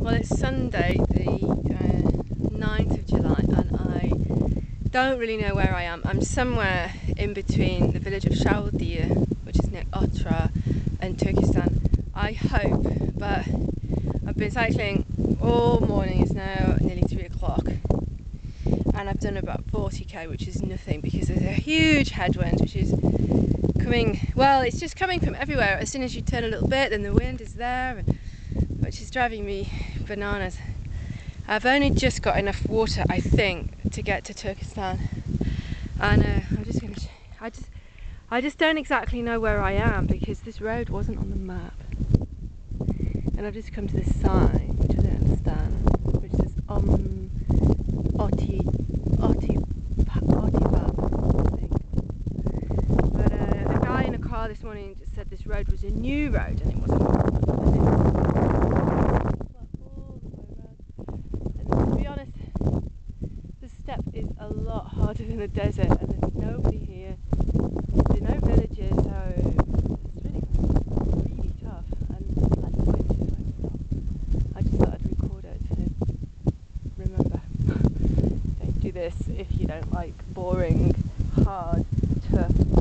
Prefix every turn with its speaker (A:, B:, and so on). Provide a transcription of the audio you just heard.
A: Well, it's Sunday, the uh, 9th of July, and I don't really know where I am. I'm somewhere in between the village of Shaldia, which is near Otrar, and Turkestan. I hope, but I've been cycling all morning. It's now nearly three o'clock, and I've done about 40k, which is nothing because there's a huge headwind, which is coming. Well, it's just coming from everywhere. As soon as you turn a little bit, then the wind is there, which is driving me bananas. I've only just got enough water, I think, to get to Turkestan, and uh, I'm just gonna. I just, I just don't exactly know where I am because this road wasn't on the map, and I've just come to this sign, which I don't understand, which says Om Oti Oti Otibab, I think. But uh, a guy in a car this morning just said this road was a new road and it wasn't. And to be honest, the steppe is a lot harder than the desert, and there's nobody here. There's no villages, so it's really, really tough. And, the won't. I just thought I'd record it to remember. don't do this if you don't like boring, hard, tough,